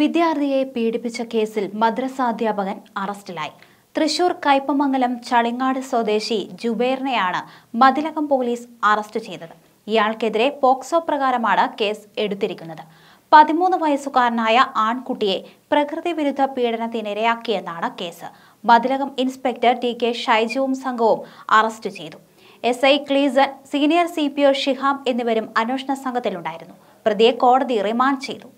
വിദ്യാർത്ഥിയെ പീഡിപ്പിച്ച കേസിൽ മദ്രസാധ്യാപകൻ അറസ്റ്റിലായി. തൃശൂർ കയ്പമംഗലം ചളിങ്ങാട് സ്വദേശി ജുബേറിനെയാണ് മതിലകം പോലീസ് അറസ്റ്റ് ചെയ്തത്. ഇയാൾക്കെതിരെ പോക്സോ പ്രകാരമാണ് കേസ് എടുത്തിരിക്കുന്നത്. പതിമൂന്ന് വയസ്സുകാരനായ ആൺകുട്ടിയെ പ്രകൃതി വിരുദ്ധ പീഡനത്തിനിരയാക്കിയെന്നാണ് case. Mathilakam inspector T K ഷൈജുവും സംഘവും അറസ്റ്റ് ചെയ്തു. S I Cleeson senior C P O Shihab എന്നിവരും അന്വേഷണ സംഘത്തിലുണ്ടായിരുന്നു. പ്രതിയെ കോടതി റിമാൻഡ് ചെയ്തു.